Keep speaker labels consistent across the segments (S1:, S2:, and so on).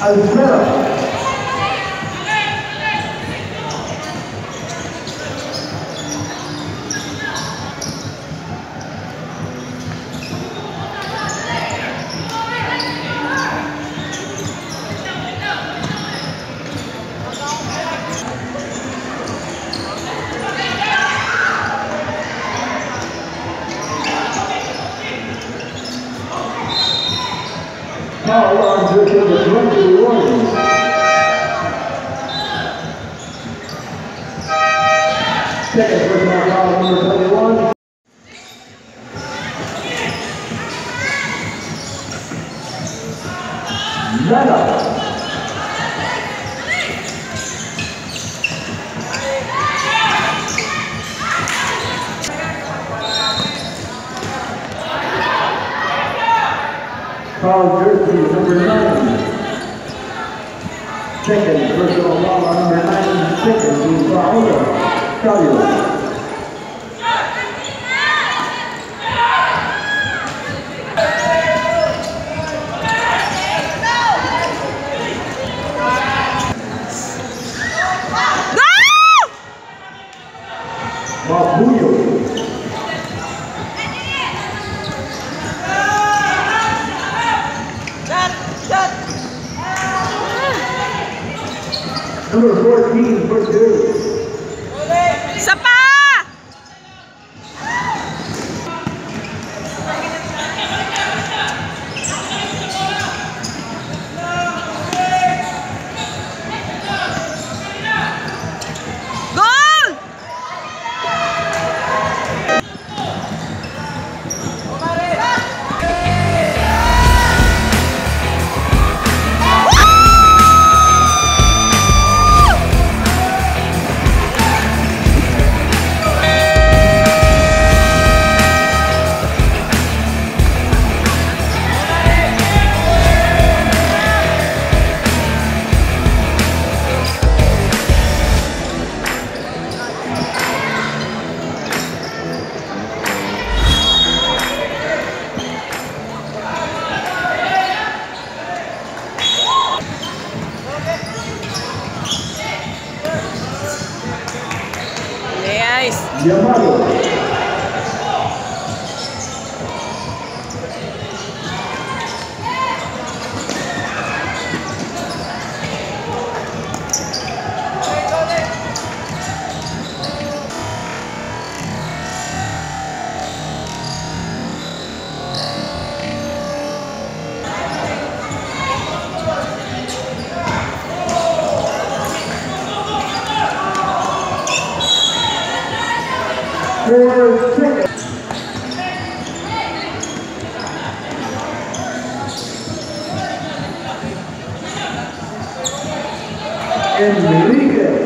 S1: as well Foul on to number 21. Second personal foul number 21. Meta. Foul jersey number nine. Second foul on number nine, second team foul, Calio. Number 14 for 你好。Enrique.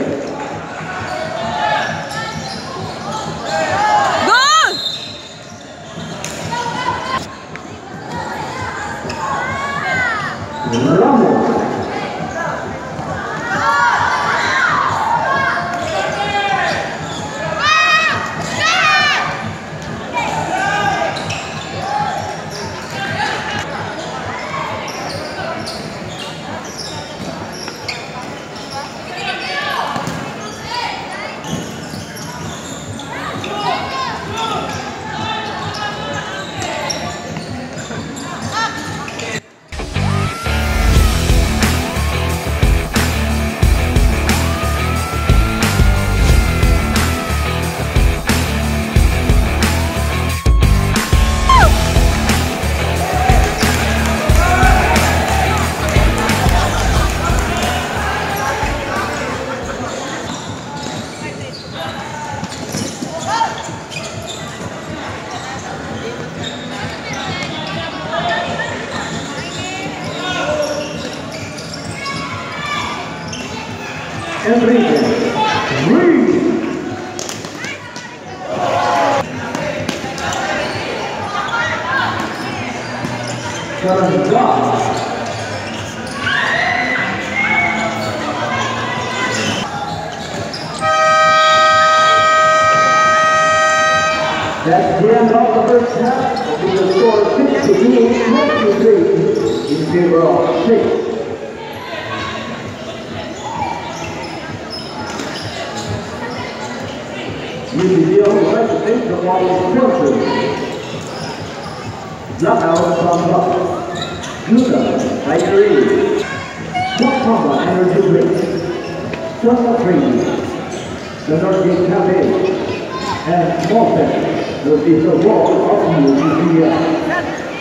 S1: Kevin Goff. That's the end of the first half. Will be the score 58 23 in favor of six. UCD on the right to take the ball is Wilson. Blackout from Buck. By three. Chuck Palmer, energy break. Just three. The Northgate Cafe. And Morton will be the wall of UCD.